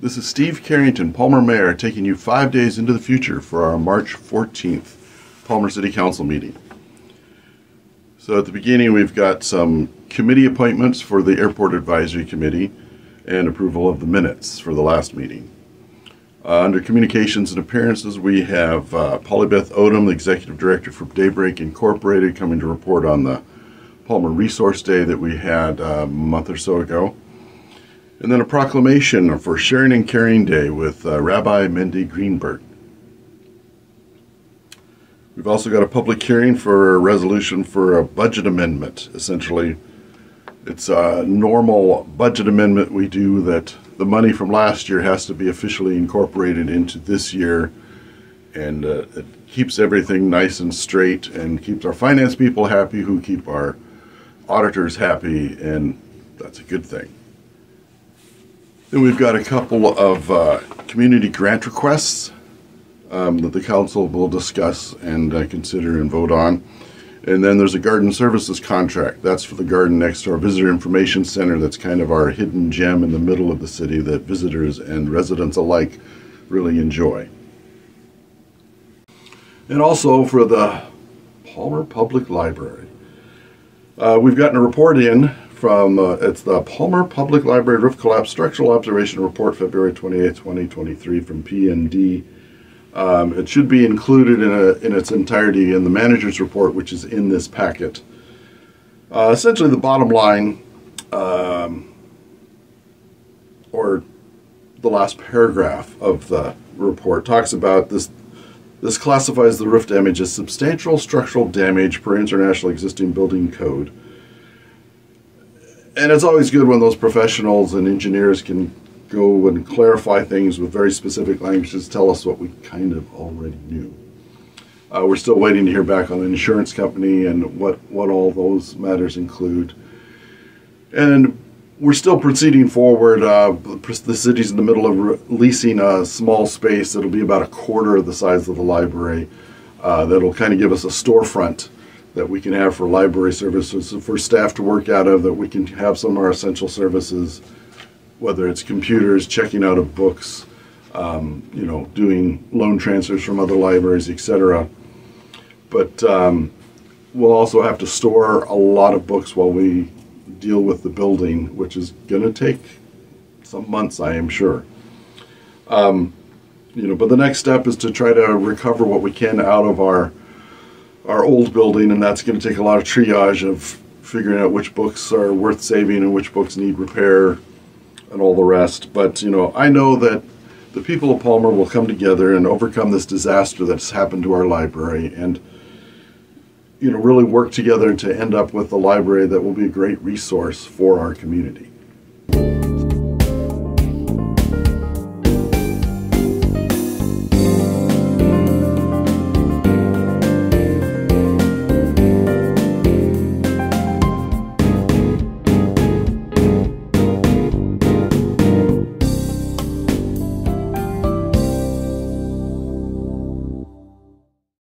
This is Steve Carrington, Palmer Mayor, taking you five days into the future for our March 14th Palmer City Council meeting. So at the beginning, we've got some committee appointments for the Airport Advisory Committee and approval of the minutes for the last meeting. Uh, under communications and appearances, we have uh, Polly-Beth Odom, the Executive Director for Daybreak Incorporated, coming to report on the Palmer Resource Day that we had uh, a month or so ago. And then a proclamation for Sharing and Caring Day with uh, Rabbi Mendy Greenberg. We've also got a public hearing for a resolution for a budget amendment. Essentially, it's a normal budget amendment we do that the money from last year has to be officially incorporated into this year and uh, it keeps everything nice and straight and keeps our finance people happy who keep our auditors happy and that's a good thing. Then we've got a couple of uh, community grant requests um, that the council will discuss and uh, consider and vote on. And then there's a garden services contract. That's for the garden next to our visitor information center. That's kind of our hidden gem in the middle of the city that visitors and residents alike really enjoy. And also for the Palmer Public Library. Uh, we've gotten a report in from, uh, it's the Palmer Public Library Roof Collapse Structural Observation Report, February 28, 2023 from PND. Um, it should be included in, a, in its entirety in the manager's report, which is in this packet. Uh, essentially, the bottom line, um, or the last paragraph of the report, talks about this. This classifies the roof damage as substantial structural damage per international existing building code and it's always good when those professionals and engineers can go and clarify things with very specific languages, tell us what we kind of already knew. Uh, we're still waiting to hear back on the insurance company and what, what all those matters include. And we're still proceeding forward. Uh, the city's in the middle of leasing a small space that'll be about a quarter of the size of the library. Uh, that'll kind of give us a storefront that we can have for library services, for staff to work out of, that we can have some of our essential services, whether it's computers, checking out of books, um, you know, doing loan transfers from other libraries, etc. But um, we'll also have to store a lot of books while we deal with the building, which is going to take some months, I am sure. Um, you know, but the next step is to try to recover what we can out of our our old building, and that's going to take a lot of triage of figuring out which books are worth saving and which books need repair and all the rest. But, you know, I know that the people of Palmer will come together and overcome this disaster that's happened to our library and, you know, really work together to end up with a library that will be a great resource for our community.